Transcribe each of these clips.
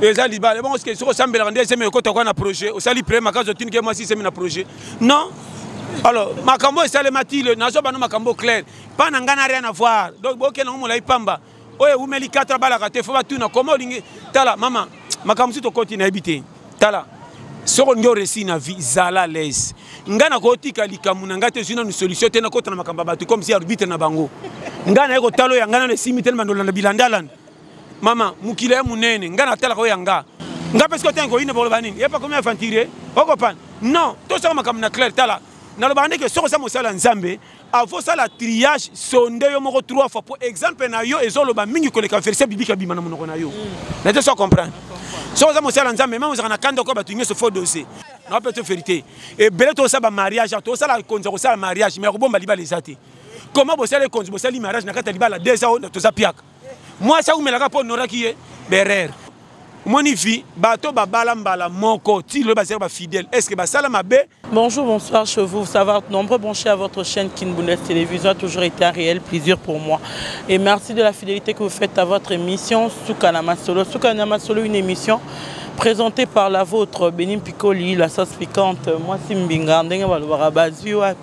eza libala ebongo soki osambelaka nde esemi ekota kwa na projet osali pre makasi otuni ke mwasi esemi na projet non alors makambo esalemaki le nazwa bano makambo claire mpa na ngai na rien avoir donc bokende yango molai pamba oyo ewumeli 4 abalaka te fo batuna koma olingi tala mama makambo mosusu tokoti nayebi te tala soki olingi oresi na vie zala lese ngai nakotika likambo na ngai te ezwi nanu solution te nakota na makambo ya bato comme si arbitre na bango ngai naye kotala oyo ya ngai nano esimi te na bandolanda bilandalanda mama mokili ya monene ngai natalaka oyo ya nga ngai mpe soki otangi koyina boloba nini ye mpe akomi aventurier okopana non tosala makambo na claire tala nalobaka ndeke soki oza mosala ya nzambe avo sala triage sonde yo moko trois fois mpo exemple na yo ezoloba mingi koleka verse biblike abima na monoko na yo mm. na te so comprendre soki oza mosala ya nzambe meme ozalaka na kanda okoya bato nyonso fo dose na mpe to verité ebele tosala bamariage a tosala konza kosala mariage mai kobomba libala eza te koma bosala ekonzi bosali mariage na kati ya libala deza toza piaka mwasi awumelaka mpo onoraki ye berere omoni vi bato babala mbala moko ti loye bazali bafidèle est ce que basala mabe bonjour bonsoir chez vous ça va nombreux branché à votre chaîne kinbundes télévision a toujours été un réel plaisir pour moi et merci de la fidélité que vous faites à votre émission suka na masolo suka na masolo une émission présentée par la vôtre benim picoli la sauce piquante moi simbinga ndenge balobaka bazwi wapi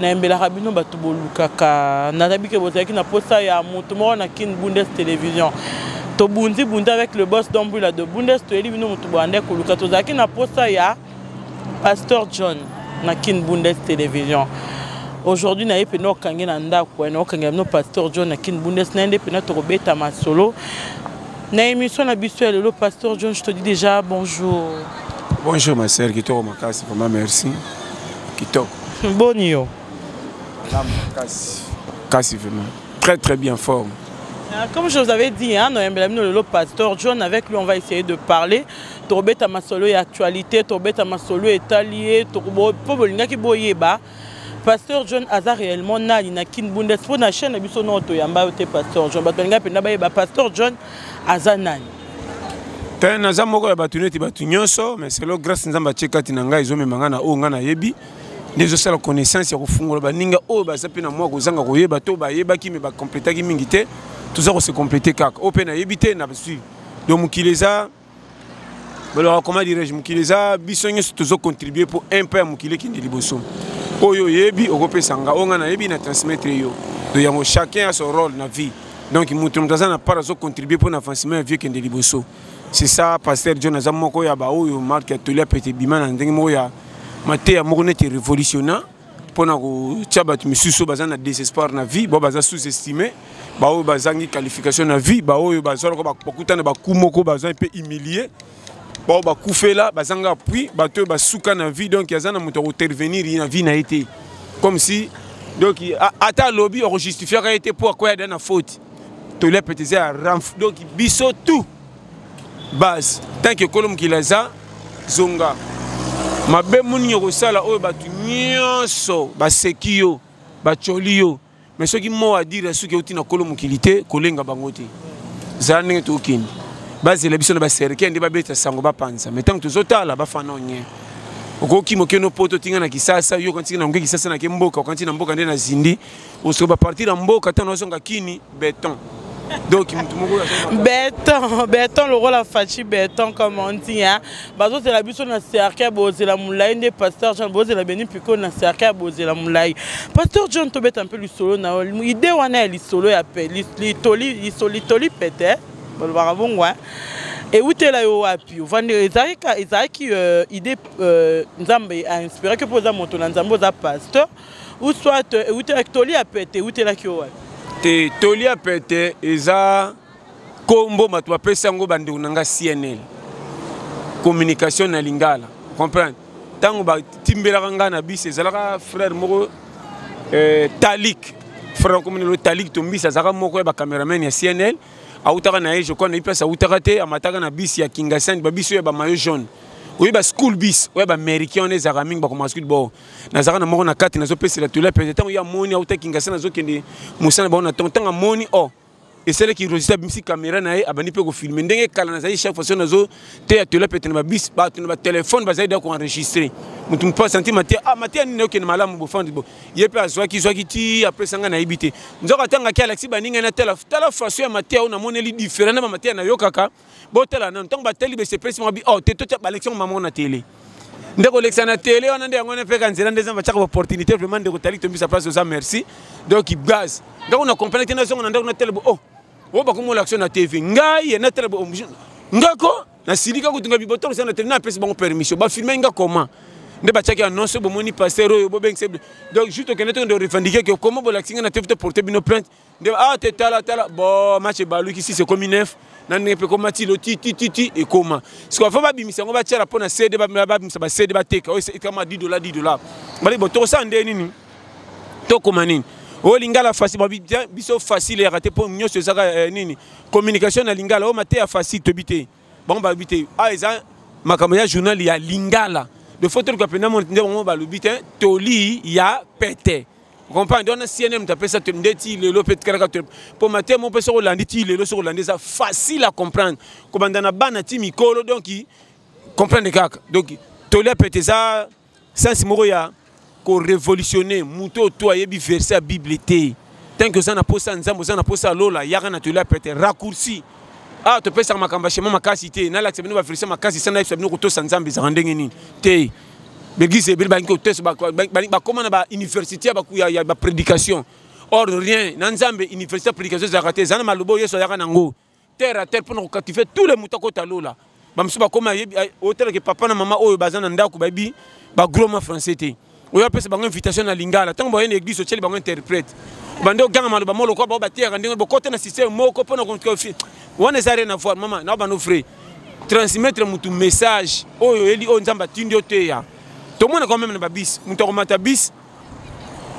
nayembelaka bino bato bolukaka nanabi ke bozalaki na mposa ya moto moko na kin bundes television tobundi bundi avec le boss dombwila de bundes toyeli bino moto boanda koluka tozalaki na mposa ya pasteur john na kin bundes television aujourd'hui naye mpena okangi na ndako ena okangela bino pasteur john na kin bundes naye nde mpena tokobeta masolo na émission na biso ya lelo pasteur john je te dis déjà bonjour bonjour ma sœur kitoko makasi vraiment merci kitoko boni yo kasi vraiment très très bien forme euh, Comme je vous avais dit, hein, le pasteur John, avec lui, on va essayer de parler. Tobeta masolo et actualité, tobeta masolo et talier, tobo, pobo, lingaki boyeba. pasteur john aza réellement nani na kin bundes mpo na chaîne na biso noto yamba yo te pasteur john bato balingai mpenza bayeba pasteur john aza nani te naza moko ya bato neti bato nyonso mais selo grâce nzambe atie kati na ngai ezomema ngai na oyo ngai nayebi nde ezosala connaissance ya kofungola baninga oyo baza mpe na mwa kozanga koyeba to bayebaki me bakompletaki mingi te toza kose komplete kaka oyo mpe nayebi te nazwi do mokili eza balobaka comment dirais-je mokili eza biso nyonso tozocontribue mpo un mpe ya mokili ekende liboso oyo oyebi okopesa nga oyo ngai nayebi na transmettre yo do yango chacun a son rôle na vie donc moto na moto aza na part azo contribue mpo na avancement ya vie ekende liboso c'est ça pasteur john aza moko ya baoyo marke ya toli apete ebima na ndenge moko ya mateya moko neti révolutionnaire mpo na kotya bato misusu baza na désespoir na vie bao baza sous estime baoyo bazangi qualification na vie baoyo bazalaka bakutana baku moko baza mpe humilie baoyo bakufela bazanga appui bato oyo basuka na vie donc aza na moto ya kointervenir ye na vie na ye te comme si donc ata alobi okojustifiaka ye te mpo akoya da na faute tolia pete eza ya ranf donc biso tout base tant que ekolo mokili aza zonga mabe moningi okosala oyo bato nyonso baseki yo bacoli yo mais soki mot à dire ya suki euti na kolo mokili te kolenga bango te zala ndenge tokende bazela biso na baserkei nde babeta sango bapanza mai ntango tozotala bafana onye okoki mokeno poto tinga na kisasa yo okanti na ngoki kisasa nake mboka okanti na mboka nde na zindi osoki bapartir ya mboka ntango nazonga kini beton donc moto moko beton beton lokola faci beton comme on dit hein bazozela biso na cercle ya bozela molai nde pasteur john bozela beni piko na cercle ya bozela molai pasteur john tobeta mpe lisolo na yo ide wana ya lisolo ya litoli pete balobaka bongo ewutela yo wapi ovandi ezalaki euh, ide euh, nzambe ainspiraki mpo oza moto na nzambe oza pasteur ou soit euh, ewutelaki toli ya pete ewutelaki yo wapi te toli ya pete eza kombo bato bapesi yango bandeko na ngai cnl communication na lingala comprendre ntango batimbelaka ngai na bisi ezalaka frère moko eh, talik frère komonelo talik tombisi azalaka moko ya bacameraman ya cnl awutaka na ye je crois na ye place awutaka te amataka na bisi ya kingasani babisi oyo ya bamayo jaune oyebi ba school bis oyo baaméricain wana ezalaka mingi bakoma school bao nazalaka na moko na kati nazopesela tola mpenza ntango ye amoni awutaki kingasani azokende mosala na bango na ntongo ntango amoni o oh, esalaki rosita abimisi kamera na ye abandi mpe kofilme ndenge kala nazali chaque fois so nazo teya tola pete na babis bato na batelefone bazali da koenregistre moto mpo asanti mateya ah mateya nini okende malamu bofandi bo ye mpe azwaki zwaki ti apesa ngai nayebi te nzoka ntangaki alakisi baninga natala tala faso ya mateya oyo namoneli diferent na bamateya nayokaka botala nanu ntango batali besepesi mwa bi o oh, te totya balekisa ngo mama ngo na tele nde kolekisa na tele wana nde yango wana epeka nzela nde eza batyaka baopportunité vraiment ndeko tali tombisa place oza merci donc gaz ndako na comprendre te nazonga na ndako natala bo o oyo bakomola action na tv ngai natala bo ngako nasilika kotunga bibotolo sana te napesi bango permission bafilme nga comment nde batyaki annonce bomoni paster oyo bobengisa donc juste okende tokende orevendike ke comment bolakisi nga na tv to porte bino plainte nde awa ah, te tala tala bo match ebaluki sisi ekomi nef na ndenge mpe ekoma tilo titititi ekoma sikoyo fo babimisa yango batyala mpo na cd babimisa bacd bateka oyo ekama 10 dola 10 dola bali bo tokosala nde nini tokoma nini oyo oh, lingala facile babi biso facile eyaka te mpo nyonso ezaka eh, nini communication na lingala oyo oh, mateya facile toyebi te bango balobi te a ah, eza makambo ya journal ya lingala de fo toluka mpenza moni nde bango balobi te toli ya pete comprendre wana cnm tapesa te nde ti lelo mpe tikalaka te mpo matemo mpe soki olandi ti lelo soki olandi eza facile à comprendre kobanda na bana ti mikolo donc comprendre kaka donc tolia pete eza sense moko ya korevolutionne moto oyo to ayebi verse ya bible te tanke oza na mposa ya nzambe oza na mposa ya lola yaka na tolia pete raccourci awa ah, topesaka makambo ya shema makasi te nalakisa bino baverse makasi sana yebisa bino kotosa nzambe ezaka ndenge nini te L'église ebele balingi kotesa bakoma na ba université ya ba prédication or rien na nzambe université ya prédication ezalaka te eza na maloba oyo yesu ayaka nango terre à terre mpona kokative tout le moto akota lola bamosusu bakoma otalake papa na mama oyo baza na ndako bayebi bagroma français te oyo apesa bango invitation na lingala ntango baye na église otyeli bango interprète bande oganga maloba moko lokola bango bateyaka ndenge bokota na système moko mpona wana eza rien na voir mama na bano vrai transmettre mutu message oyo oyeli oyo nzambe atindi yo teya tomona quand même na babis moto akomata bis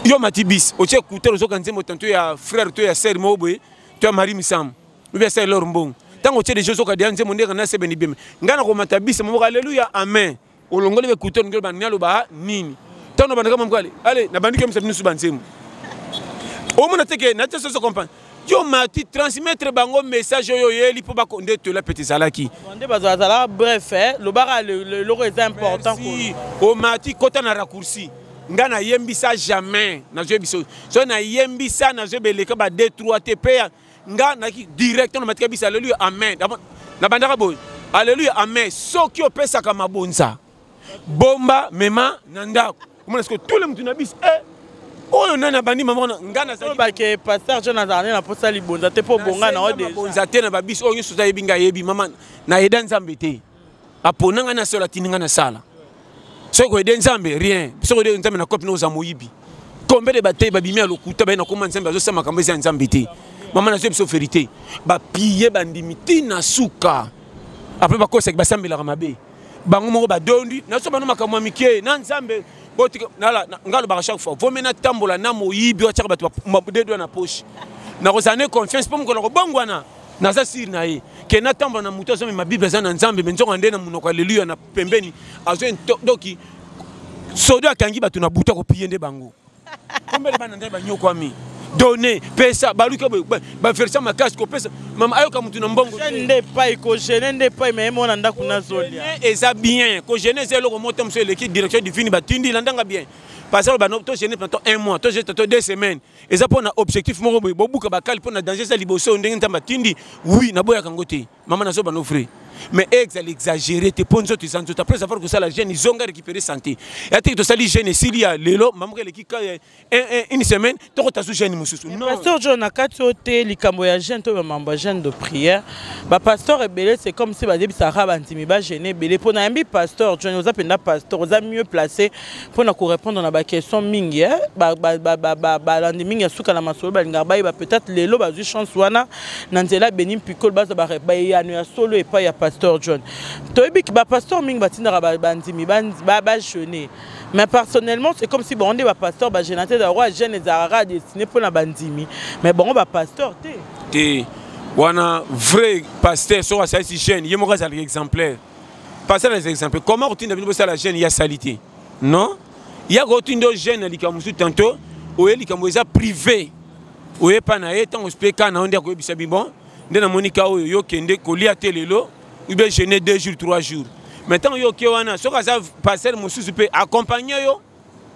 yo omati bis otie kuta ozoka nzembo tanto ya frère to ya sœur moko boye to ya mari misamu obi ya sœur lor mbongo ntango otie deja ozoka deya nzembo ndenge na sebeni beme ngai nakomata bis moko aleluya amen olongoli be kutu olongoli bani aloba nini ntango na bandaka mamkale ale nabandi koyemisa bino su banzembo omona te ke nati soso comprendre yo mati transmettre bango message oyo oyeli mpo bakonde tola pete ezalaki nde bazalazala bref eh, lobaka eloko eza important omati kota na raccourci ngai nayembisa jamais nazoyebisa soki nayembisa nazoyeba eleka ba d3 te mpe nga naki direct ono matika bisa aleluya amen nabandaka boye aleluya amen soki opesaka mabonza bomba mema na ndako omona siko tole motu na biso eh, oyo nani abandi mama wana ngai nazalibake paster jo nazala nde naposa libonza te mpo bonga na odebonza te na babisi oyo nyonso ozayebi ngai ayebi mama na eda nzambe te apona ngai nasala atindi ngai nasala soki koyede nzambe rien soki koyede nzambe na cope naoza moyibi combien de batei babimi ya lokuta baye nakoma nzambe azosala makambo eza ya nzambe te mama nazoyebi so verité bapiye bandimi ti na suka apres bakosaki basambelaka mabe bango moko badondi naso bana makambo ya mike na nzambe nga alobaka chaque fois vomi natambola na moyibi otyaka bato dedo na poche nakozala ne confiance mpo mokolo nakobongwana naza sire na ye ke natambola na moto azomema bible aza na nzambe me nzoka nde na monoko aleluya na pembeni azo doki sodo akangi bato na butu akopiye nde bango kombele bana nzambe banyokwami donne pesa baluki baversa makasi kopesa mama ayoka motu na mbongo nde epai kogene nde epai me yemo na ndako nazolia eza bien kogene eza eloko moto mosusu eleki direction divine batindi landanga bien pasalo bano togene planto un mois togene planto deux semaines eza mpo na objectif moko boye bobuka bakali mpo na danger eza liboso ndenge nzambe atindi wi naboyaka yango te mama nazo bano vrai mais ezala exagéré te mpo nzoto eza nzoto après avoir kosala jeune izonga récupérer santé ya teke tosali jeune esili ya lelo mamoko eleki eh, eh, eh, une semaine tokotasu jeune mosusu pasteur john na kati oyo te likambo ya jeune to mambo ya jeune de prière bapasteur ebele c'est comme si badebisaka bandimi bagene ebele mpo nayambi pasteur john oza mpenza pasteur oza mieux placé mpo na korepondre na baquestion mingi eh? balandi mingi ya suka na masolo balingaka bayeba peut-être lelo bazwi chance wana na nzela beni mpikolo bazwa bayano ya solo epai ya pasteur john toyebi bapasteur mingi batindaka bandimi bajeune mais personnellement c'est comme si bango nde bapasteur bajeune te yango ajeune ezalaka destine mpo na bandimi mais bango bapasteur te te wana vrai pasteur soki asalisi jeune ye moko azalaka exemplaire pasa les exemples comment kotinda bino bosala jeune ya salite non ya kotinda o jeune na likambo mosusu tanto oye likambo eza privé oye epa na ye ntango mpe ka na yo nde akoyebisa bi bon nde namoni ka oyo yo kende kolia te lelo ube jeune deux jours trois jours mais ntango yo oke wana soki aza parcelle mosusu mpe accompagne yo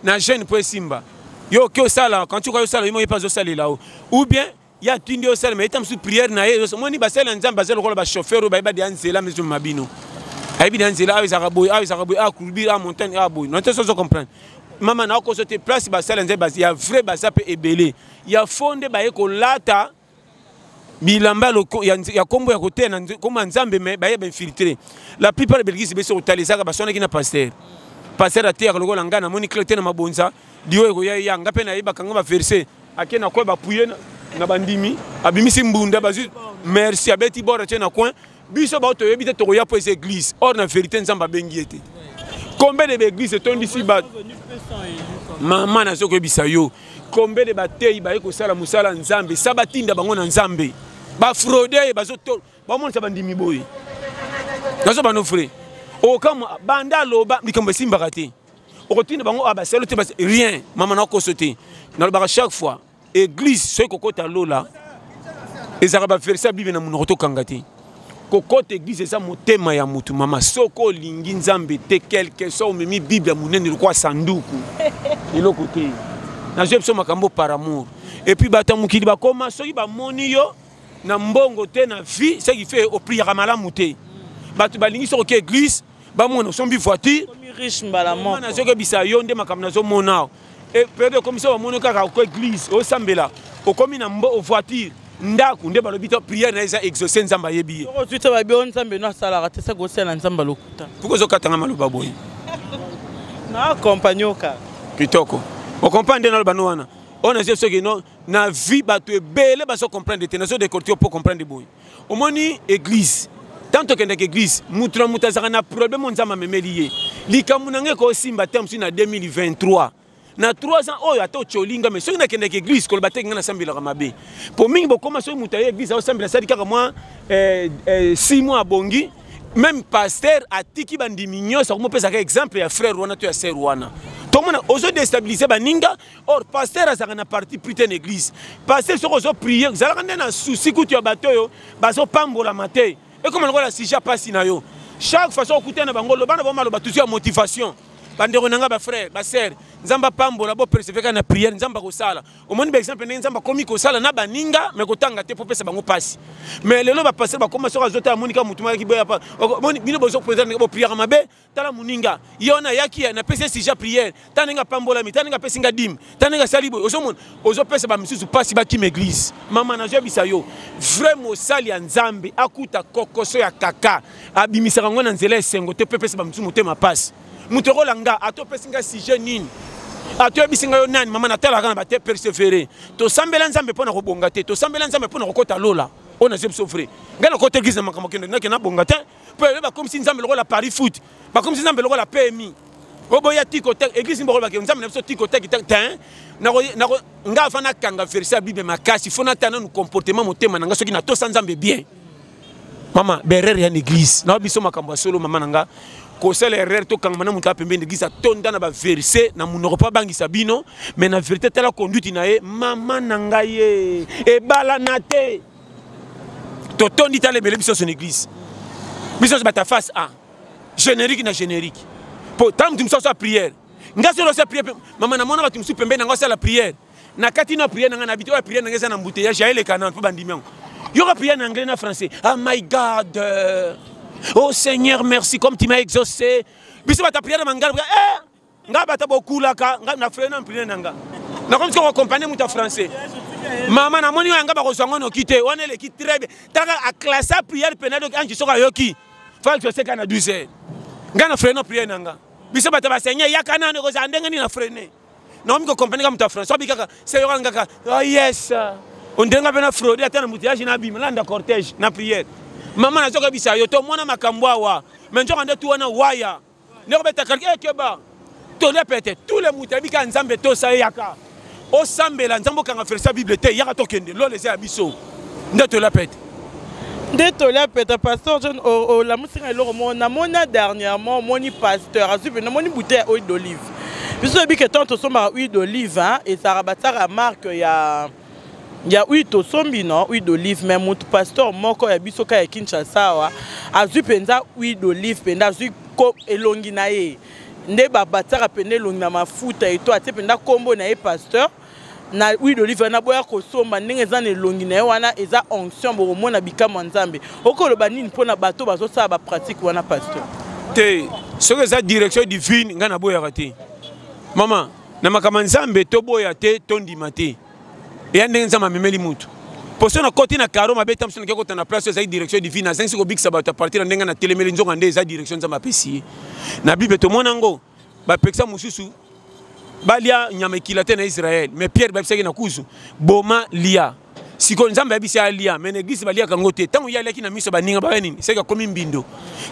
na jeune mpo esimba yo oke osala kanti okoki osala yo moko mpe azosalela yo ou bien ye atindi osalema ye ta mosusu priere na ye omoni basali na nzambe baza lokola bachauffeur oyo bayeba deya nzela miso ma bino ayebi deya nzela awa ezalaka boye awa ezalaka boye awa courbure awa montagne awa boye nante sozo comprendre mama nakoso te place basali na nzambe ya vrai baza mpe ebele ya fo nde baye kolata bilamba ya nkombo ya koteya na nkombo ya nzambe me baye bainfiltre la plupart belgise bese kotala ezalaka baswanaki na pasteur pasteur ateyaka lokola ngai namoni clete na mabonza dio ekoya eya ngai mpe nayebaka ngai baverse ake na coin bapuye na bandimi abimisi mbunda bazwi merci abeti bord atie na coin biso bao toyebi te tokoya mpo eza église or na vérité nzambe abengi ye te combien de baeglise etondisi bato mama nazo koyebisa yo combien de bateyi baye kosala mosala nzambe sa batinda bango na nzambe bafraude ye bamonisa bandimi boye nazo bano vrai okamwa banda aloba likambo esimbaka te okotuni bango ah, basalo te rien mama nakoso te nalobaka chaque fois église soki kokota lola ezalaka baverse ya bible na monoko tokanga te kokota église eza motema ya motu mama soki olingi nzambe te quelque soit omemi bible ya monene lokwa sanduku eloko te nazwi biso makambo par amour epuis bato ya mokili bakoma soki bamoni yo na mbongo te na vie ce qui fait opriaka malamu te bato balingi soki oke église bamona osombi voiture nazokebisa yo nde makambo nazomona awa e, periode okomisa bamoni kaka oko eglise osambela okomi na voiture ndako nde balobi to priere na eza exauce nzambe ayebi ye ozwi te babi oyo nzambe no asalaka te saka osala nzambe lokuta puku ozokatanga maloba boye na kompanyoka kitoko okompa nde naloba no wana oyo nazwi soki no na vie bato ebele bazo comprendre te nazo decortio mpo comprendre boye omoni eglise ntango tokendaka eglise moto na moto azalaka na problème oyo nzambe amemeli ye likambo na ngai ekosimba te mosusu na 2023 na 3 ans oyo ata otyoli ngai me soki nakendaka eglise koloba te ngai nasambelaka mabe mpo mingi bokoma soki moto aye eglise aosambela asali kaka mwa 6 eh, eh, mois abongi meme paster atiki bandimi nyonso akomopesaka exemple ya frère wana to ya sere wana tomona ozo destabilise baninga or pasteur azalaka na parti pris te na église pasteur soki ozo prie ozalaka nde na souci kutu ya bato oyo bazopambolama te ekoma lokola sujet ya mpasi na yo chaque façon okutana na bango loba na bango maloba tuzu ya motivation bandeko na ngai bafrère basere nzambe apambola boperseveka na priere nzambe akosala omoni baexemple ndenge nzambe akomi kosala na baninga me kotanga te mpo opesa bango mpasi mais lelo bapastere bakoma soki azotala monika motu mayaki boyapa bino bozoprezaa bopriaka mabe tala muninga ye wana ayaki ya napesi ye sija priere ta ndenge apambolami ta ndenge apesi nga dime ta ndenge asali boye ozomona ozopesa bamisusu mpasi bakima eglize mama nazoyebisa yo vrai mosali ya nzambe akuta kokoso ya kaka abimisaka yango na nzela ya esengo te mpe epesa bamisusu motema mpasi moto ekola nga ata opesi nga sije nini ata oyebisi nga yo nani mama natalaka na bate persevere tosambela nzambe mpo na kobonga te tosambela nzambe mpo na kokota lola oyo nazo biso vrai ngai nakota eglize na makambo kende nake nabonga te mpo lelo bakomisi nzambe lokola paris foot bakomisi nzambe lokola pmi oboya tiko te eglise moko bakeo nzambe na biso tiko te te nga afa nakanga verse ya bible makasi fo nata nanu comportement motema na nga soki natosa nzambe bien mama berere ya na eglise na biso makambo ya solo mama na nga kosala erreur tokangama na moto ya pembeni eglise atonda na baverse na monoko mpo abangisa bino mais na verité tala conduite na ye mama na ngai ye ebalana te totondi tala ebele biso son église biso nyonso bata face a générique na générique mpo ntango moto mosusu asala prière ngai solo asala prière mama namona bato mosusu pembeni yango asala prière na kati na prière na ngai na bito oyo prière na ngai eza na mbuteyage ya eleka nano mpo bandimi yango yoka prière na anglais na français ah my god oh seigneur merci comme tu m'as exaucé biso bata prière na mangala eh! nga bata bokulaka nga na frena mpine na nga nakomi soki kokompane moto ya français mama namoni oyo yanga bakozwa ngo noki te wana eleki très bien taka aklasa priere pena doki anji soki ayoki falki oseka na 12 heures nga na freno priere na nga biso bato baseigne yaka nano ekozala ndenge nini na frene nakomi kokompane ka moto ya français abi kaka seyoka ngaka oh yes ondenga mpe na frodi ata na mutiage nabima landa cortège na priere mama nazokabisa yo tomona makambo awa me nzoka nde tu wana waya ndeko beta kalki eh, keba toli ya pete tous les moto ayebi kaka nzambe tosa ye yaka osambela nzambe okanga verse ya bible te yaka tokende lola eza ya biso nde toli ya pete nde toli ya pete pasteur john olamusi ngai eloko moko namoni dernièrement omoni pasteur azwi mpe namoni bouteille ya oil d'olive biso toyebi ke ntango tosombaka huile d'olive ezalaka batiaka marke ya ya huile tosombi na huile d'olive me motu pasteur moko ya biso ka ya kinshasa awa azwi mpenza huile d'olive mpenza azwi elongi na ye nde batiaka mpenza elongi na mafuta eto atie mpenza nkombo na ye pasteur na huile d'olive wana boya kosomba ndenge eza na elongi na ye wana eza onction bokomona bikamwa ya nzambe okoloba nini mpo na bato bazosala bapratique wana pasteur te soki eza direction divine ngai naboyaka te mama na makambo ya nzambe toboya te tondima te eya ndenge nzambe amemeli motu mpo so nakoti na karo mabe ntango mosusu nake kota na place oyo ezali direction divine azangisi kobikisa bato ya partir ya ndenge natelemeli nzoka nde eza direction nzambe apesi ye na bible tomona yango bapekisa mosusu balia nyama ekila te na israele mais pierre babisaki na kuzu boma lia sikoyo nzambe ayebisi alia me na eglise baliaka yango te ntango ye aliaki na miso ya baninga baya nini seke akomi mbindo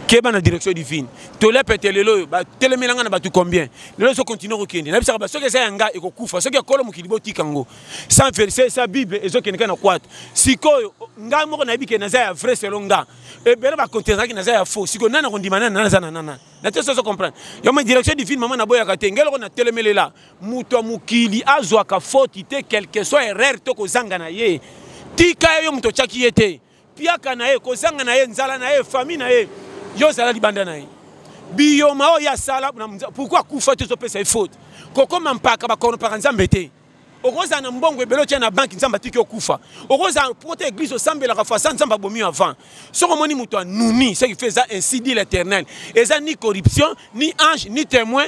keba na direction divine tolia pete lelo oyo batelemela ngai na bato combien lelo ezo continue kokende nayebisaka ba soki eza ya ngai ekokufa soki ekolo mokili botika yango sans verse sa bible ezokende kai na kwatu sikoyo ngai moko nayebi ke naza ya vrai selo nga ebele bakonte ezalaki naza ya faux sikoyo nani akondima nani nani aza na nana na te sozo comprendre yango direction divine mama naboyaka te ngai eloko natelemelela moto ya mokili azwaka foti te quelque soit erreur to kozanga na ye tika ye yo moto otyaki ye te piaka na ye kozanga na ye nzala na ye famille na ye yo ozala libanda na ye biyoma oyo asala pourkui akufa te ozopesa ye faute kokoma mpaka bakornopaka nzambe te okozala na mbongo ebele otya na banki nzambe atiki okufa okozala pota eglise osambelaka fasa nzambe abomi yo avant soki omoni moto anuni soki fe eza ainsi dit l'éternel eza ni corruption ni ange ni témoin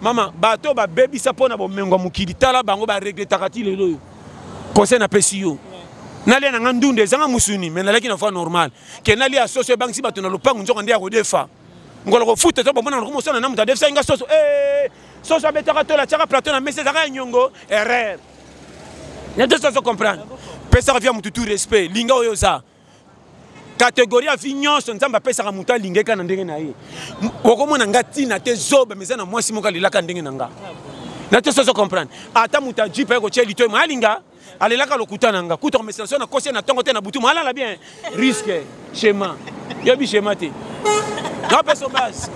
mama bato oyo babebisa mpo na bomengo ya mokili tala bango baregretaka ti lelo oyo conseil napesi yo nalia na ngai ndunda ezanga mosuni mai nalaki na fois normal ke nalia soso ebangisi bato na lopango nzoka nde ya kodefa ngolo kofuta to bomona nako mosana na moto adefisaki nga soso ee eh, soso abetaka tola tiaka plateau na mesa ezaka ya nyongo erreur nete soso comprendre pesaka via motutu respect linga oyo oza kategori ya vi nyonso nzambe apesaka moto alingeka na ndenge na ye okomona nga ntina te zoba meza na mwasi moko alelaka ndenge na nga na te soso comprendre ata moto ajipe aye kotya litoi mo alinga alelaka lokuta na nga kuta komesana so nakosi na ntongo te na butu mo alala bien risque chema yobi chema te napesa base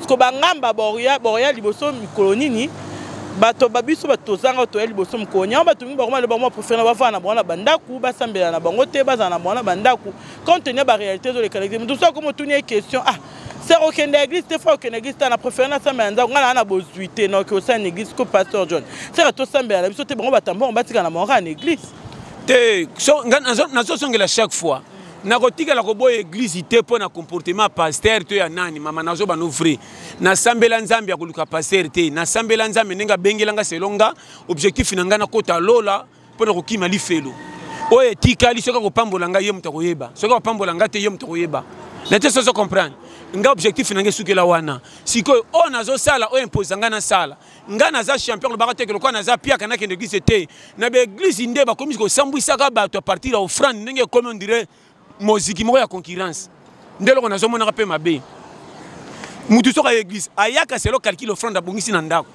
siko bangamba boria boria liboso mikolo nini bato babiso bato tozanga toya liboso mokolo yango bato mingi bakoma loba mwa profere na bafana na bango na bandako basambela na bango te bazala na bango na bandako compte tenu ya baréalité ezoleka na eglise moto soki akoma otuni ye question ah ser okende ya eglise te fo okende eglise te na préféré nasambela nzango ngai naa na bozwi te na oke osala na eglise ko pasteur john sera tosambela na biso te bango batambongo batika na bango kaka na eglise te nazosongela chaque fois nakotikala koboya eglize te mpo na comportement ya paster to ya nani mama nazoba no vrai nasambela nzambe ya koluka paster te nasambela nzambe ndenge abengela nga selo nga objectif na ngai nakota lola mpo na kokima lifelo oyo etikali soki akopambola ngai ye moto akoyeba soki akopambola ngai te ye moto akoyeba na te sozo comprendre nga objectif na ngai esukela wana sikoyo oyo nazosala oyo imposa ngai nasala ngai naza champion lobaka te lokola naza piaka nakende eglise te na baeglise nde bakomisi kosambwisaka bato a partir ya offrande ndenge ekomi ondire moziki moko ya concurrence nde eloko nazomonaka mpe mabe motu soki aya eglise ayaka selo calcule offrande abongisi na ndako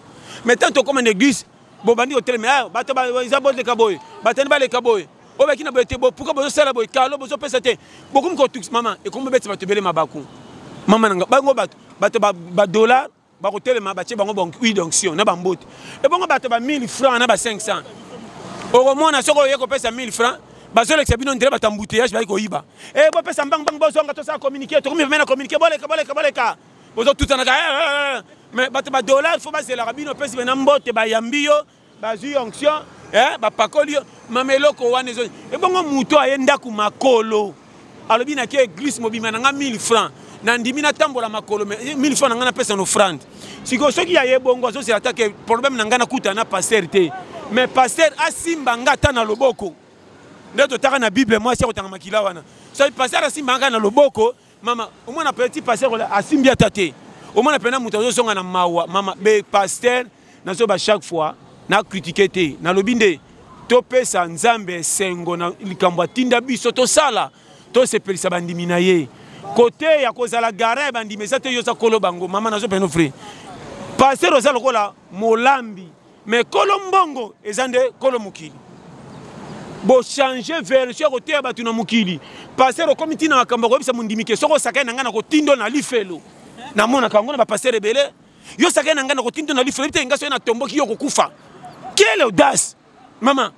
mais tant tokoma na eglise bobandi kotelema ah, bato eza boleka boye batani baleka boye oyo baki na boye te pourkui bozosala boye kalo bozopesa te bokomi kotuki mama ekomi bobetisa bato ebele mabaku mama na nga bango bato bato badollar bakotelema batie bango huile d'onction na bambote ebongo bato ba 1000 francs na ba 500 okomona soki oye kopesa 1000 francs bazolekisa bino ndire bato embouteillage bayi koyiba e eh, bopesa mbangbang bozonga tosala communiqué tokomi pemena communiqué boleka boleka boleka bozotutanaka eh, eh, mais bato badollar fo bazelaka bino opesi bena mbote bayambi yo bazwi yonction eh, bapakoli yo mama eloko wana ezo ebongo moto aye ndako makolo alobi nake eglise mobima na nga 1000 francs nandimi natambola makolo 1000 eh, francs na ngai napesa na offrande sikoyo soki ya ye bongo azozela ata ke problème na ngai nakuta na paster te mais paster asimba ngai ata na loboko nde totaka na bible mwasi akotanga makila wana soki paster asimba ngai na loboko mama omona petit pasteur asimbi ata te omona mpena moto azozonga na mawa mama be pasteur nazoba chaque fois nakritike te nalobi nde topesa nzambe esengo na likambo atinda biso tosala tosepelisa bandimi na ye kote ya kozala gara ya bandimi eza te yo oza kolo bango mama nazopeno fre pasteur oza lokola molambi me kolo mbongo eza nde kolo mokili bochange version ya koteya bato na mokili paster okomi ntina makambo akoyebisa mondimi ke soki osakani na ngai na kotindo na lifelo namonaka yango na bapaster ebele yo osakani na ngai na kotindo na lifelo te ngai soki natomboki yo okokufa quelle audace mama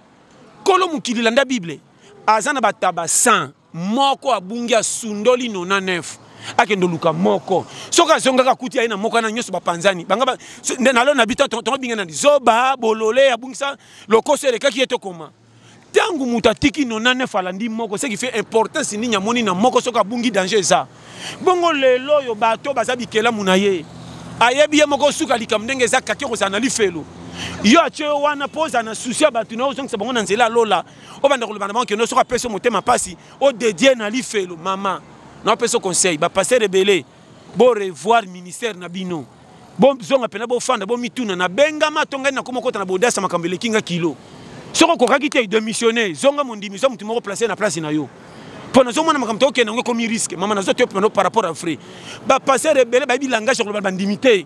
kolo mokili landa bible aza na bataba 100 moko abungi asundoli nona nef akende oluka moko soki azongaka akuti aye na moko wana nyonso bapanzani banga nde nalo na bito tobinganani zoba bolole abungisa lokoso elekaki ye tokoma ntango moto atiki nona nef alandi moko seki fe importance nini amoni na moko soki abungi danger eza bongo lelo oyo bato baza bikelamu na ye ayebi ye moko osuka likambo ndenge eza kaki okozala na lifelo yo atye yo wana mpo ozala na susi ya bato na yo ozongisa bango na nzela ya lola obanda koloba na bango keno soki apesi motema mpasi odedie na lifelo mama naopesa conseil bapaster ebele borevoir ministère na bino bozonga mpenza bofanda bomituna nabengama to ngai nakoma okota na bodasa makambo eleki nga kilo soki okokaki te démissionne zonga mondimi zwa motu moko place na place na yo mpo nazomona makambo tokokende yango ekomi riske mama nazotoyo mpenza par rapport ya frais bapaster ebele bayebi langage ya koloba bandimi te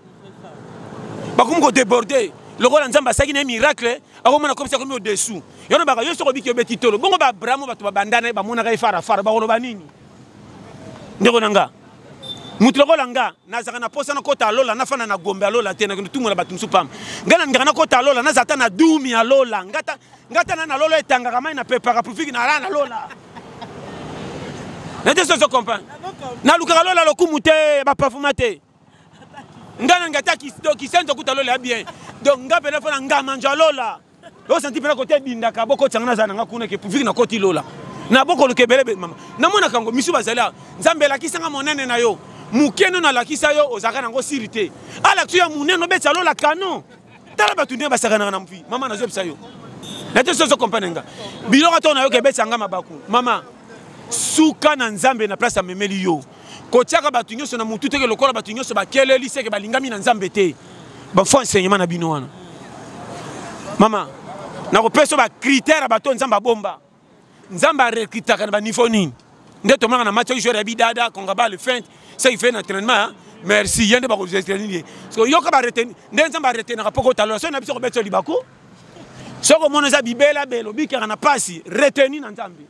bakomi kodeborde lokola nzambe asaki na ye miracle akomona komisa komi odesu yona baka yo soko obiki obeti tolo bongo baabrahamo bato babandana ye bamonaka ye farafara bakoloba nini ndeko na nga moto lokola nga nazalaka na mposa nakota alola nafanda na gombe alola te nakende tumola bato mosusu pamba ngai nalingaka nakota alola nazala ata na dumi alola ngai ata na nalola etangaka mai napepaka profiki nalaa nalola nete soso comprendre nalukaka lola lokumu te bapafuma te nga nange ata kisenzo akuta lola ya bien donc nga mpena mpo na ngamanja lola osanti mpena kote ebindaka bokotisanga naza nanga kuna ke viki nakoti lola na bokoluka ebelebe mama namonaka yango misu bazali awa nzambe elakisanga monene na yo moke nono alakisa yo ozalaka nango siri te alakisi yo ya monene obetisa lola kano tala bato nde basakanaka na mpi mama nazoyebisa yo na te soso comprendre nga biloko to nayoka ebetisa nga mabaku mama suka na nzambe na place amemeli yo kotiaka bato nyonso na motu teke lokola bato nyonso bakeleli seke balingami na nzambe te bafo enseignement na bino wana mama nakopesa bacritère ya bato oyo nzambe abomba nzambe arekritaka na baniveau nini nde tomonaka na match joueur ya bidada kongaba le feinte ce qui fait na entraînement merci ye nde bakoretenir ye yoka bareteni nde nzambe aretenaka mpo kotalola soki na biso kobetisa libaku soki omona eza bibelabela obikaka na mpasi reteni na nzambe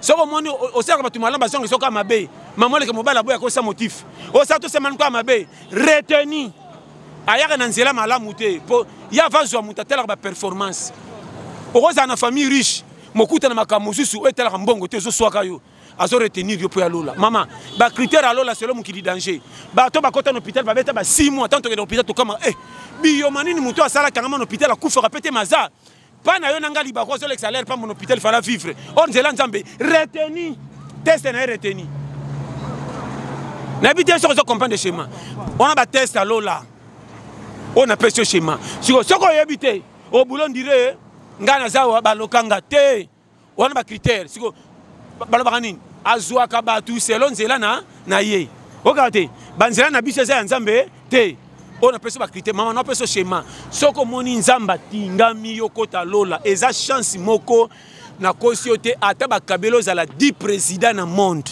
soki omoni osalaka bato malamu bazongi soki mabe mama oleke mobali aboya kosa motif osala tosemani kwa mabe reteni ayaka na nzela malamu te mpo ye avazwa moto atalaka baperformance okozala na famille riche mokuta na makambo mosusu oyo etalaka mbongo te ezoswaka yo azo retenir yo mpo ya lola mama bacritère ya lola selo mokili danger bato bakota na hôpital babeta ba 6 mois tant tokende hôpital tokama e eh, biyoma nini moto asalaka yanga ma na hôpital akufaka mpe te maza pa na yo na ngai libaku ozolekisa lere pambo na hôpital fala vivre or nzela nzambe reteni teste na ye reteni nayebi te soki ozo comprendre schéma wana bateste ya lola oyo napesi yo schéma siko soki oyebi te obulo ndire ngai naza baloka nga te wana ba critère siko balobaka nini azwaka bato selo nzela na, na ye okaka te banzela na biso eza ya nzambe te oyo napesi bakrite mama napesi shema soki omoni nzambe atingami yo kota lola eza chance moko nakosi yo te ata bakabela ozala 10 président na monde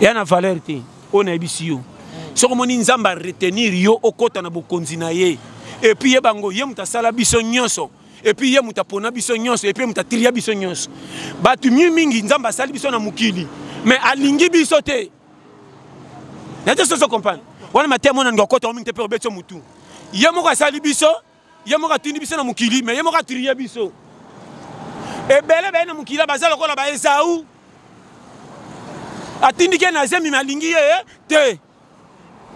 eya na valeur te oyo nayebisi yo soki omoni nzambe aretenir yo okota na bokonzi na ye epuis ye bango ye moto asala biso nyonso epuis ye moto apona biso nyonso epuis moto atria biso nyonso bato mi mingi nzambe asali biso na mokili mais alingi biso te naje soso comprendre wana mateya mona ndiko akota mingi te mpe obeti yo motu ye moko asali biso ye moko atindi biso na mokili mais ye moko atria biso ebele baye na mokili baza lokola baezau atindiki ye na zemi me alingi ye te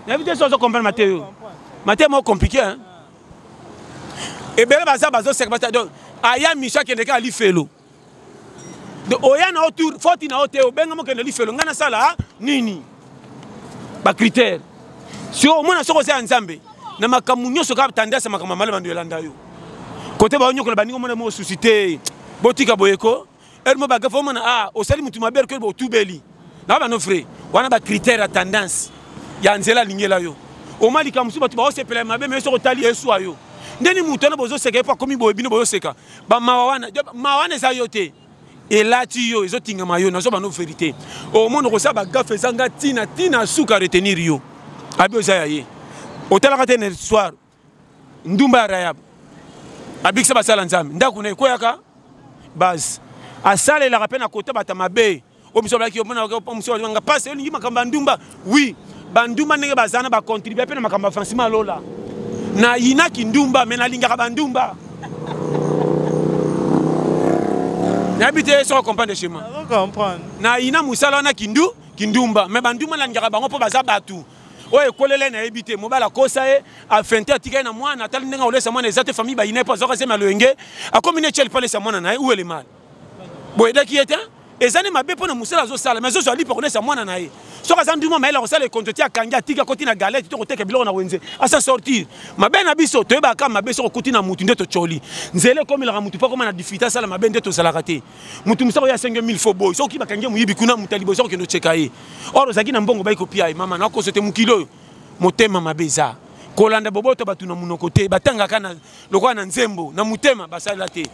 nayebi te so ozo comprendre mateya oyo mateya moko compliqué hein ebele baza bazoseka basa donc aya misha akende kaka lifelo donc oya na yo tour foti na yo te obengama okende lifelo ngai nasala nini bacritère si omona soki oza ya nzambe na makambo nyonso kaka tandasa makambo ya malema ndo elanda yo kote baonyokola baninga omona mo osusi te botika boyeko heure mo bagafa omona ah osali mutu mabe heure koyeba otubeli na bano frais wana ba critère ya tendance ya nzela alingela yo oma likambo mosusu bato baosepela mabe me soki otali yesu ya yo ndeni moto wana bozoseka ye mpo akomi boye bino bozoseka bamawa wana mawa wana eza yo te elati yo ezotingama yo nazoba no verité omona okosala bagafe ezanga ntina ntina suka retenir yo abi oza ya ye otalaka te na histoire ndumba ya rayab abikisa basala nzambe ndako na ekweyaka base asalelaka mpe na kota bata mabe oyo mosu abalaki omonanga mpasi olingi makambo ya ndumba wi bandumba ndenge baza na bacontribue mpe na makambo ya francima lola nayinaki ndumba me nalingaka bandumba nayebi te soko comprendre chemin nayina mosala wana kindu kindumba me bandumba nalingaka bango mpo baza bato oyo ekolela ye nayebi te mobali akosa ye afente atika ye na mwana atali ndenge akolesa mwana eza te famille bayina ye mpo azwaka zemi ya loyenge akomi ne chel mpo alesa mwana na ye ou elemale boyedaki ye te eza nde mabe mpo na mosala azosala mais zozo alipa kolesa mwana na ye soki aza nduma mayele akosala ekonto ti akangi atiki akoti na galete to koteka biloko na wenze asa sortir mabe na biso toyebaka kaka mabe soki okuti na motu nde tocoli nzela ekomelaka motu mpo akoma na difite asala mabe nde tozalaka te motu mosaka oyo asenge 1000 fo boy soki bakangi ye moyibi kuna moto ya liboso akokende oceka ye or ozalaki na mbongo bai kopia ye mama nakoso te mokili oyo motema mabe eza kolanda boboto bato na monoko te batangaka lokola na nzembo na motema basalela te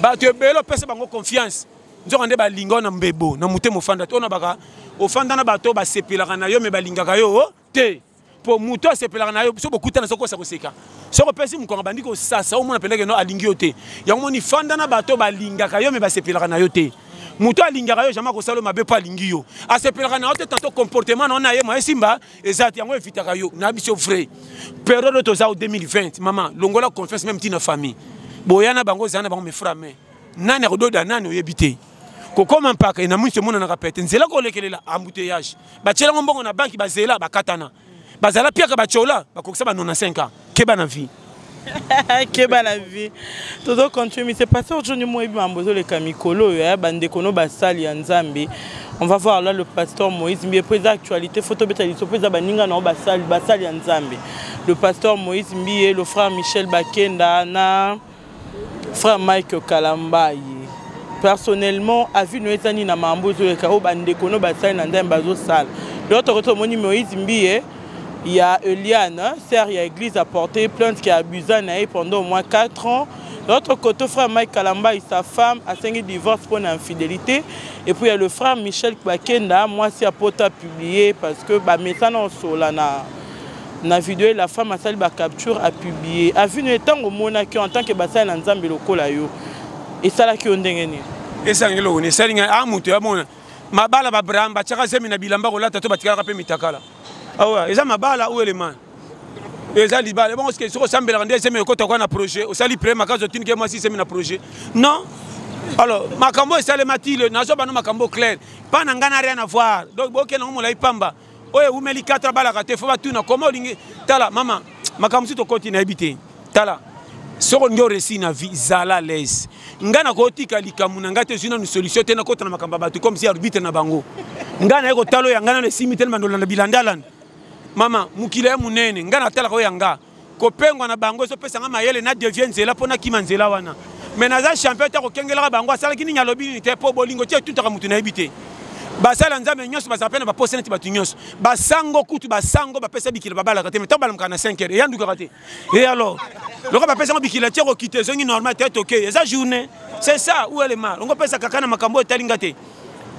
bato ebele opesa bango confiance nzoka nde balinga yo na mbebo na motema ofanda te oyo na baka ofanda na bato basepelaka na yo me balingaka yo te mpo moto asepelaka na yo so bokutana soko osa koseka soko opesi mokongo abandi kosasa omona mpenza keno alingi yo te yango moni fanda na bato balingaka yo me basepelaka na yo te moto alingaka yo jamai akosala yo mabe mpo alingi yo asepelaka na yo te tanto comportement na yo na ye mwa esimba eza te yango evitaka yo na biso vrai periode oyo toza o 2020 mama longola confiance meme ntina famille boya na bango ozala na bango mefra mai nani akododa nani oyebi te kokoma mpaka enamwisi omonanaka pete nzela kolekelela embouteillage batyela yango mbongo na banki bazela bakatana bazala piaka batyola bakokisa ba 95 ans keba na vie keba na vie tozo continue mise pasteur joni moyebi mambo ezoleka mikolo oyo ya bandeko no basali ya nzambe on va voir là le pasteur moïse mbi epo eza actualité fo tobeta liso mpo eza baninga na yo basali basali ya nzambe le pasteur moïse mbiye le frère michel bakenda na frère mike kalamba ye personnellement avis no ezani na mambo ezoleka oyo bandeko no basali na ndambe bazosala de l'autre côté omoni moïse mbiye ya eliane sere ya église aporte plainte ke abusa na ye pendant au moins 4 ans de l'autre côté frère mike kalambai sa femme asengi divorce mpo na infidélité et puis ya le frère michel bakenda mwasi ya poto apublie parce que bamesana osola na na video ye la femme asali ba capture a publier avis naye ntango omonaki en tant que basali na nzambe lokola yo esalaki yo ndenge nini esalaki eloko nini esali ngai a ah, moto ya mona mabala babraham batiaka zemi na bilamba kolata to batikalaka mpe mitakala awa ah eza mabala ou element eza libala ebongo soki osambelaka nde zemi ekota kwa na projet osali pre makasi otindi ke mwasi zemi na projet non alors makambo esalemati nazwa bano makambo claire mpa na ngai na rien avoir donc bokenda ngo molai pamba oyo ewumeli 4 abalaka te fo batuna koma olingi tala mama makambo mosusu tokoti nayebi te tala soki olingi oresi na vie zala lese ngai nakotika likambo na ngai te ezwi nanu solution te nakota na makambo ya bato comme si arbitre na bango ngai naye kotala oyo ya ngai nano esimi te na bandolanda bilandalanda mama mokili ya monene ngai natalaka oyo ya ngai kopengwa na bango ezopesa nga mayele na devie nzela mpo nakima nzela wana me naza champion te akokengelaka bango asalaki nini alobi nini te mpo bolingo ti etutaka motu nayebi te basala nzambe nyonso bazala mpe na baposa neti bato nyonso basango kutu basango bapesa bikila babalaka te me ntango balamukaka na 5 heure eyandukaka te e alors lokola bapesa yango bikila tie kokita ezongi normal te toke eza journée c'est ça ou elema longo opesa kaka na makambo oyo etali nga te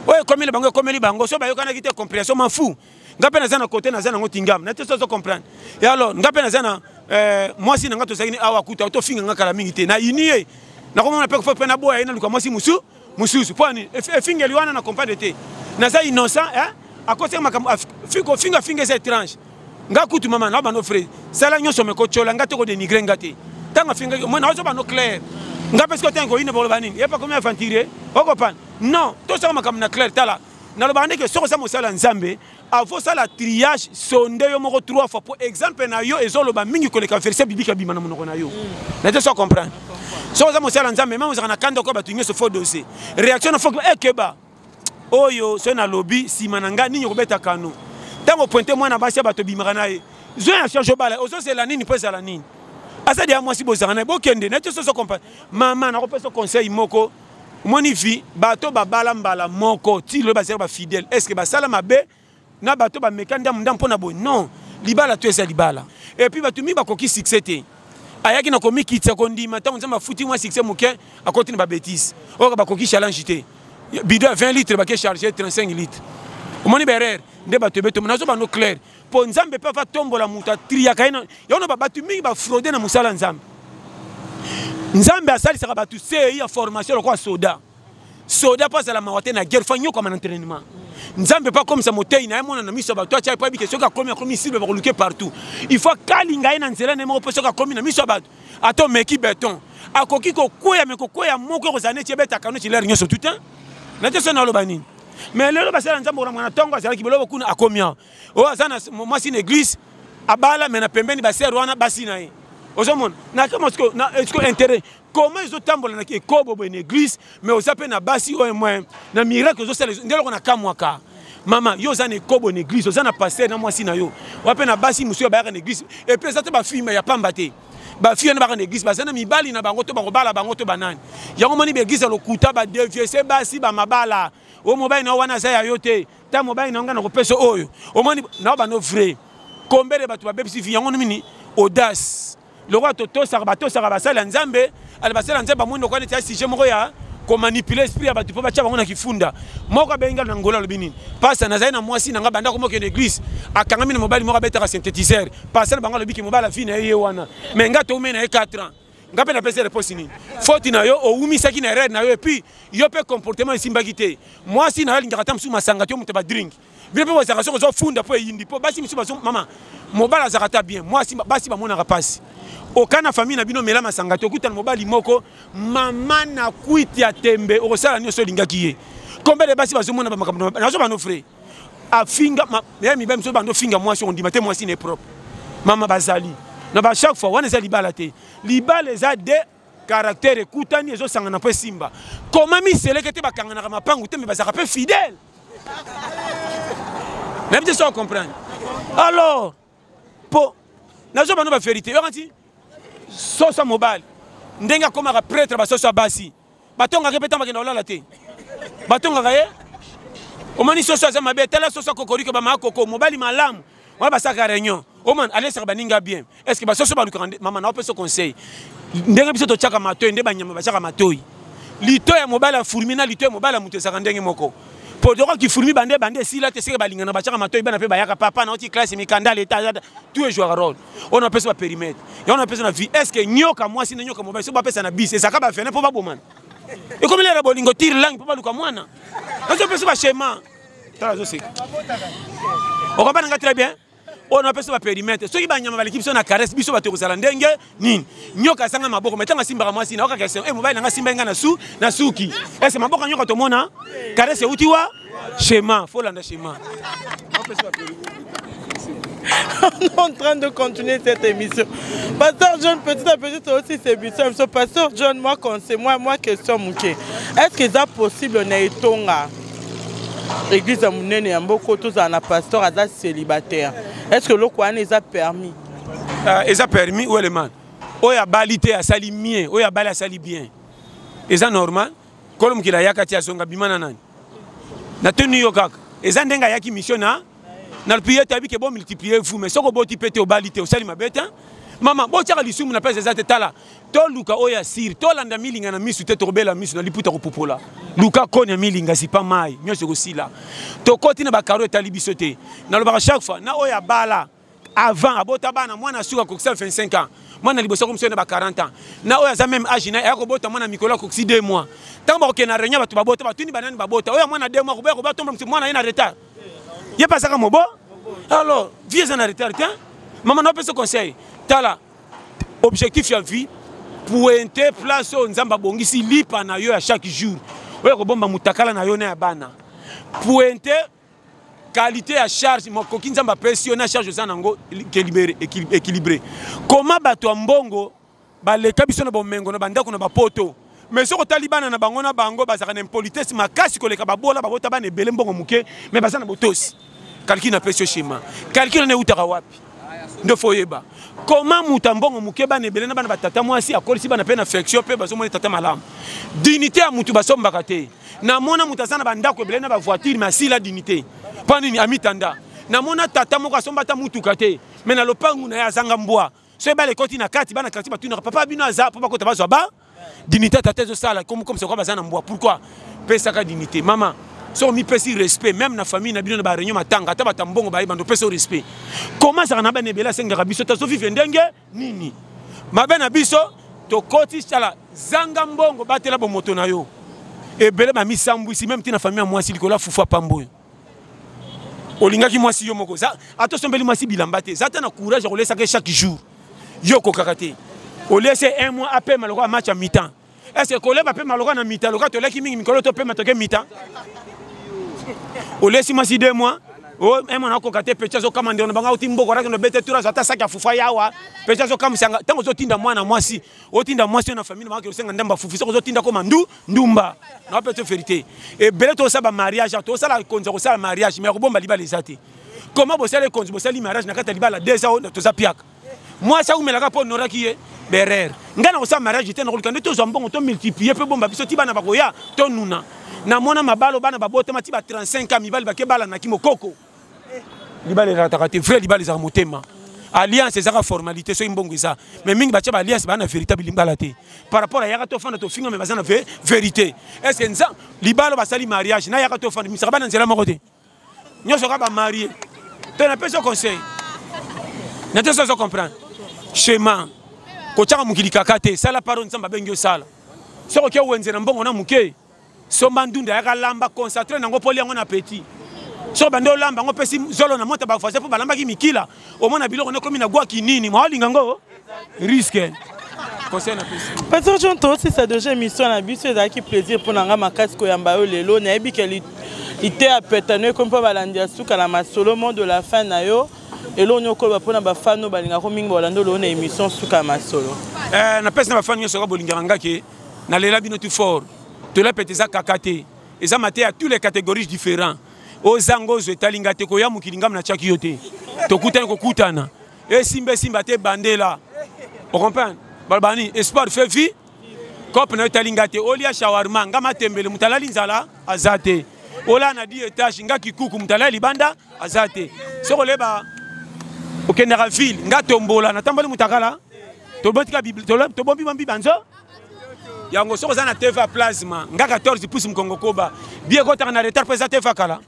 oyo ekomeli bango ekomeli bango so bayokanaki te comprehension mafu nga mpe naza na kote naza nango tingam na te so azo comprendre e alors nga mpe naza na eh, mwasi na nga tozalaki ni awa kuta tofinga nga kala mingi te na ini ye nakomona mpe kofo mpe naboya ye naluka mwasi mosusu mosusu mpo ani efingeli wana na comprendre te naza innocent eh? akosaka makambo kofingafinga eza étrange nga kutu mama na bano frais sala nyonso mekotyola nga te kodenigre nga te ntango afingaki omoi naozo bano claire nga mpe sikoyo ntango koyina boloba nini ye mpe akomi aventurier okopana non tosala makambo na claire tala nalobaka ndeke soki oza mosala ya nzambe avo osala triage sonde yo moko trois fois mpo exemple na yo ezoloba mingi koleka verse biblike abima na monoko na yo mm. na te so comprendre soki oza mosala ya nzambe meme ozaka na kanda okoya bato nyonso fo dose réaction na foki ekeba eh, oyo soki nalobi nsima na ngai nini okobeta kano ntango pointe mwana basi ya bato obimaka na ye zwa ya charge obala ozozela nini mpo ezala nini aza deya mwasi bozala na ye bokende na te soso comprendre mama nakopesa conseil moko omoni vi bato oyo babala mbala moko ti loye bazalaki bafidèle est ce que basala mabe na bato bameka ndambu ndambu mpo na boye non libala to eza libala epuis bato mingi bakoki succès te ayaki na komikitisa kondima ntango nzambe afuti mwa succès moke akoti na babétise oyoka bakoki challenge te bido ya 20 litre bake charge 35 litre omoni baerreur nde bato ebetoma nazobano claire mpo nzambe mpe ava tombola moto atriyaka ye na yango na babato mingi bafraude na mosala ya nzambe nzambe asalisaka bato sei ya formation lokola soda soda mpo azala mawa te na guerre fa nyokwama na entrainement nzambe mpe akomisa moteyi na ye mwana na miso ya bato atya epai bike soki akomi akomi silbe bakoluke partout il faut akalinga ye na nzela na ye moko mpo soki akomi na miso ya bato ata omeki beton akoki kokweya me kokweya moko ekozala neti ebetaka neti lere nyonso tout te na te so naloba nini mais lelo basala nzambe oramgana ntongo azalaki biloko kuna akomi awa oyo aza na mwasi na eglise abala me na pembeni basere wana basi na ye ozomona nakama siko eh, intérêt koma ezotambola na ekobo boye na eglise me oza mpe na basi oyo mwe na miracle ozosala nde eloko nakamwaka mama yo oza na ekobo na eglise oza na pastere na mwasi na yo wape na basi mosusu bayaka na eglise epuis eza te bafilme ya pamba te bafi wana baka na eglise baza na mibali na bango to bakobala bango to banani yango moni baeglise ya lokuta badeviese basi bamabala oyo mobali na yo wana aza ya yo te ta mobali na ngai nakopesa oyo omoni nao bano vrai kombele bato babebisi vi yango nini audace lokola totosaka batosaka basali ya nzambe ala basali ya nzambe bamoni lokola neti ya sujet moko ya komanipule esprit ya bato mpo batya bango na kifunda moko abengi ngai na ngolo alobi nini pasa nazali na mwasi na ngai bandako moko na eglise akangami na mobali moko abetaka synthétiseur pasa na bango alobi ke mobali avi na ye ye wana mai ngai toumei na ye 4 ans nga mpe napesi reponse nini foti na yo oumisaki na erreur na yo epuis yo mpe comportement esimbaki te mwasi na yo alingaka ata mosusu masanga te yo moto ya badrink bino mpe bozalaka soki ozofunda mpo eyindi mpo basi mosusu bazo mama mobali azalaka ata bien mwasi basi bamonaka mpasi oka na famille na bino mela masanga te okutana mobali moko mama na kwiti ya tembe okosala nyonso olingaki ye combien de basi bazomona bamakambo nazobano frais afinga ya mibali mosusu bando finga mwasi ondima te mwasi ne propre mama bazali na ba chaque fois wana eza libala te libala eza de caractère ekutani ezosangana mpo esimba koma miseleke te bakanganaka mapangu te me bazalaka mpe fidèle nayebi te so comprendre alors mpo nazo bano baverité yokanti soso ya mobali ndenge akomaka pretre basoso ya basi batongaka ye mpe ntango bakenda kolala te batongaka ye omoni soso aza mabe tala soso akokorike bamaya koko mobali malamu wana basalaka réunion omana alesaka baninga bien est ce que basoso balukaka nde mama nao mpeso conseil ndenge biso totyaka matoi nde banyama batyaka matoi lito ya mobali ya furmi na lito ya mobali ya moto ezalaka ndenge moko po toko kifulumi bande bande esila te seke balingana batiaka matoi bana mpe bayaka papa nauti classe mikanda leta tout ejwaka role oyo na bapesa baperimetre yango na bapesa na vie est ce que nyoka mwasi na nyoka mobali so bapesa na bisi ezalaka bavene mpo babomana ekomi lera bolingo tire langi mpo baluka mwana azopesa bashema tala azoseka okobana nga très bien oyo na biso baperimetre soki banyama baleki biso na caresse biso bato ekozala ndenge nini nyoka azanga maboko mai ntango asimbaka mwasi na oka question e mobali na ngai asimbai ngai na suki ese maboko ya nyoka tomona caresse euti wa chemin folanda chemin en train de continuer cette émission. Pasteur John, petit à petit, aussi c'est but. Pasteur John, moi, conseil, moi, moi, question, Mouké. Est-ce que c'est possible, Naïtonga eglise ya monene ya mboko tozala na pasteur aza célibataire est ce que eloko wana eza permis uh, eza permis ou eleman oyo abali te asali mie oyo abali asali bien eza normal kolo mokili ayaka ti azonga bima na nani natuni yo kaka eza ndenge ayaki mission na na priye toyebi ke bomultiplier vous mais soki oboti mpe te obali te osali mabe te mama botyaka lisumu na place eza te tala toluka oyo ya siri tolanda milinga na misu te tokobela misu na liputa kopupola luka koni ya milinga zipa mai nyonso ekosila tokoti na bakaro etali biso te nalobaka chaque fois na oyo abala avant abota bana mwana asuka akokisa 25 ans mwana liboso akomisa na ba 40 ans na oyo aza meme age na ye akobota mwana mikolo akokisi 2 mois ntango bakokende na réunion bato babota batuni banani babota oyo ya mwana 2 mois akoboya kobatombola mwana ye na retard ye mpe azaka mobo alors vie eza na retard te mama na opesa conseil tala objectif ya vie pointe place oyo nzambe abongisi lipa na yo ya chaque jour oyo ekobomba motakala na yo na ya bana pointe qualité ya charge makoki nzambe apesi yo na charge oza na yango équilibré koma bato ya mbongo baleka biso na bomengo na bandako na bapoto mais soki otali bana na bango na bango bazalaka na impolitesse makasi koleka babola babota bana ebele mbongo moke mais baza na botosi kalkile napesi yo shema kalkile wana eutaka wapi nde fo oyeba koma moto ya mbongo moke bana ebele na bana batata mwasi akolisi bana mpe na affection mpe bazomona tata malamu dinite ya motu basombaka te namona moto aza na bandako ebele na bavoitire me asila dinite mpo nini amitanda namona tata moko asomba ata motuka te me na lopangu na ye azanga mbwa so ebale ekoti na kati bana quartier batunaka papa bino aza mpo bakota bazwa ba dignité tata ezosala komikomisa kwa baza na mbwa pourquoi pesaka dignité mama soki omipesi respect même na famille na bino na bareunion matanga ata bata mbongo baye bando opesa respect koma azaka na bana ebele asengaka biso tazovivre ndenge nini mabe na biso tokoti tala zanga mbongo batela bomoto na yo ebele bamisambwisi meme ti na famille ya mwasi likolo ya fufu apambo oyo olingaki mwasi yo moko ata osombeli mwasi bilamba te eza ata na courage ya kolesaka ye chaque jour yo okokaka te olese un mois apema lokola match ya mitan estce koleba apema lokola na mitan lokola toleki mingi mikolo topema toke mitan olesi mwasi deux mois oh, un mois nakoka te peti azokama ndeko na bango auti mboko rakendo bete tura azwa ata saki ya fufa yawa peti azokamwisanga ntango ozotinda mwana mwasi otinda mwasi yo na famille na bango osenga ndamba fufu soko ozotinda ko mandu ndumba na wapi to verite ebele tosala ba mariage tosala ekonzi ya kosala mariage mais ya kobomba libala eza te koma bosala ekonzi bosali mariage na kati ya libala deux ans toza piaka mwasi awumelaka mpo onoraki ye berere ngai nakosala mariage te nakolika nde tozwa mbongo to multiplier mpe bomba biso ti bana bakoya tonuna namona mabalo bana babotama ti ba 35 ans mibali bakebalanaki mokoko libala erataka te vrai libala ezaka motema alliance ezaka formalité soki mbongo eza mais mingi batya baalliance baa na véritable libala te par rapport ayaka tofanda tofinga me baza na vérité est ce que nza libala basali mariage nayaka tofanda misaka bana nzela moko te nyonso kaka bamarie to napesi conseil na te sozo comprendre chemin kotyaka mokili kaka te sala paro nzambe abengi osala soki oke wenze na mbongo na moke somba ndunda yaka lamba consacre nango mpo liango na petit so bande olamba yango opesi zolo na mota bafaze mpo balambaki mikila omona biloko nde ekomi na gwaki nini maolinga ngo riske patron john tosisa deja émission na biso ezalaki plaisir mpo na ngai makasi koyamba yo lelo nayebi ke liteya petano ekomi mpo balandi ya suka na masolo mot de la fin na yo eloko nini okoloba mpo na bafano balingako mingi balandi oloo na émission suka ya masolo eh, napesi na bafano nyonso ka bolingaka ngai ke na lela bino tout fort tola pete eza kaka te eza mate ya tous les catégories différents oza ngozo etali nga te koya mokili ngambo na tiaki yo te tokutani kokutana esimba esimba te bandela ocomprendre baloba nini espoir fait vie cope na yo etali nga te olia shawarma nga matembele moto alali nzala aza te olaa na 10 étage nga kikuku moto alali libanda aza te soki oleba okendaka ville nga tombola natamboli mutakala tobombi mambi banzo yango soki oza na tva plasma nga 14 pouce mokongo koba bie ekotaka na retard mpo eza tva kala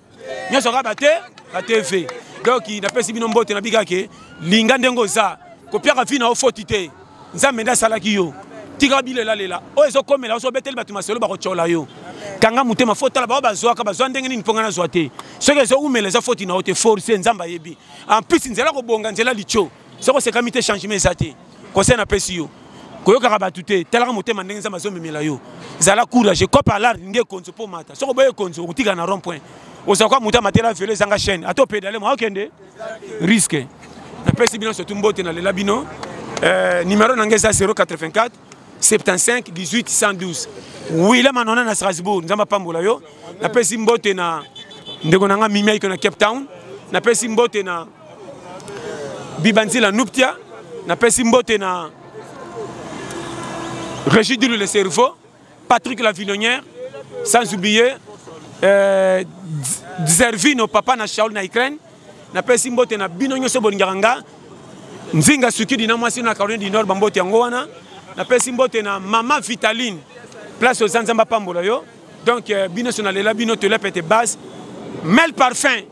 nyonso kaka bate batv donk napesi bino mbote na bikake linga ndenge oza kopiaka vi na ofoti te nzambe nde asalaki yo tika bilelalela oyo ezokomela oso obeteli bato masolo bakotyola yo kanga motema fo tala bao bazwaka bazwa ndenge nini mpo ngai nazwa te soki ezoumela eza foti na yo te force nzambe ayebi en plus nzela kobonga nzela lityo soki osekami te changement eza te conseil napesi yo koyokaka bato te talaka motema ndenge nzambe azomemela yo zala courage cope alar nde ekonzo mpo mata soki oboyi ekonzo okotika na rond point ozalaka moto amatela velo ezanga chaîne ata opedale mwa okende risque napesi bino surtout mbote nalela bino euh, numero na ngai eza 084 75 18 112 wila manona na strasbourg nzambe apambola yo napesi mbote na ndeko na ngai mimi ayike na cape town napesi mbote na bibanzila nuptia napesi mbote na régidule le cerveau Patrick la Vinonière, sans oublier euh, Zervino, papa na Shaul na Ukraine. Na pesi mbote na bino nyoso bolingaka nga. Nzinga Sukidi na mwasi na Caroline du Nord bambote yango wana. Na pesi mbote na mama Vitaline. Place oza nzamba pambola yo. Donc euh, bino sonalela bino tolela pete base. Mel parfum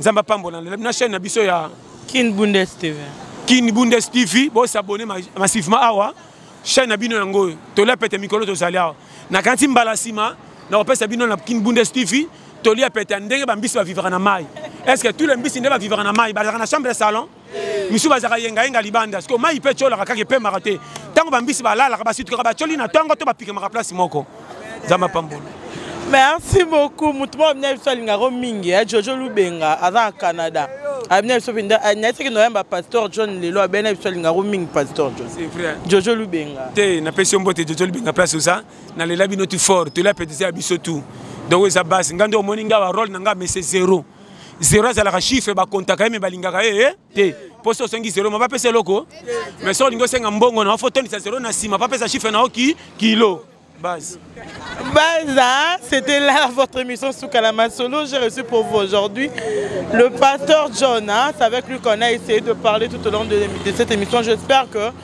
nzambe apambola na chaîne na biso ya kin bundes tv kin bundes tv bosabone massivement awa chaîne na bino yango oyo tolia pete mikolo tozali awa nakanisi mbala nsima nakopesa bino na kin bundes tv tolia pete ya ndenge bambisi bavivaka na mai est ce que tous le mbisi nde bavivaka na mai bazalaka na chambre ya salon misusu bazalaka yengayenga libanda sikoyo mai mpe etyolaka kaka epemaka te ntango bambisi balalaka basitukaka batyoli na ntongo to bapikemaka place moko nzambe apambola merci beaucoup motu moko abina biso alingako mingi ya eh, jojo lubenga aza na canada abina biso mpenza eh, nayesaki noyamba pasteur john lelo abina biso alingako mingi pasteur john jojo lubenga te napesi yo mbote jojo lubenga place oza nalela bino tu fort tolela petise ya biso tu donc eza basi ngai nde omoni ngai barole na ngai mese zero zero azalaka chiffre bakontaka ye me balingaka ye eh, te mpo so osengi zero ma bapesa eloko mais so olingi osenga mbongo na ofo otondisa zero na nsima bapesa chiffre na yo ki kilo base Baza, c'était là votre émission sous Kalamasolo. J'ai reçu pour vous aujourd'hui le pasteur Jonas. Avec lui qu'on a essayé de parler tout au long de, de cette émission. J'espère que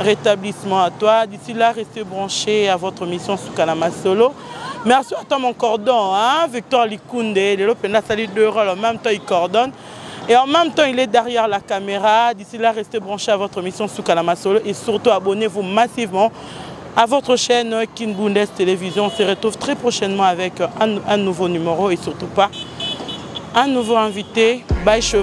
rétablissement à toi. D'ici là, restez branchés à votre mission sous Kalama Solo. Merci à toi, mon cordon, hein, Victor Likunde. de salut En même temps, il cordonne. Et en même temps, il est derrière la caméra. D'ici là, restez branchés à votre mission sous Kalama Solo. Et surtout, abonnez-vous massivement à votre chaîne Kinbundes Télévision. On se retrouve très prochainement avec un, nouveau numéro et surtout pas un nouveau invité. Bye chez